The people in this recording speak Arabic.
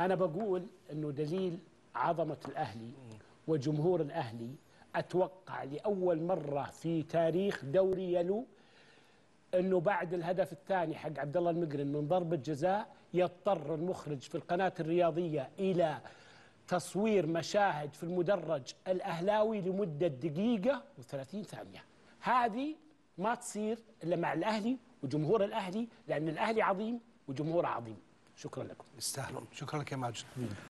أنا بقول إنه دليل عظمة الأهلي وجمهور الأهلي أتوقع لأول مرة في تاريخ دوري يلو إنه بعد الهدف الثاني حق عبد الله المقرن من ضربة جزاء يضطر المخرج في القناة الرياضية إلى تصوير مشاهد في المدرج الأهلاوي لمدة دقيقة و30 ثانية. هذه ما تصير إلا مع الأهلي وجمهور الأهلي لأن الأهلي عظيم وجمهوره عظيم. شكرا لكم. يستاهلون. شكرا لك يا ماجد.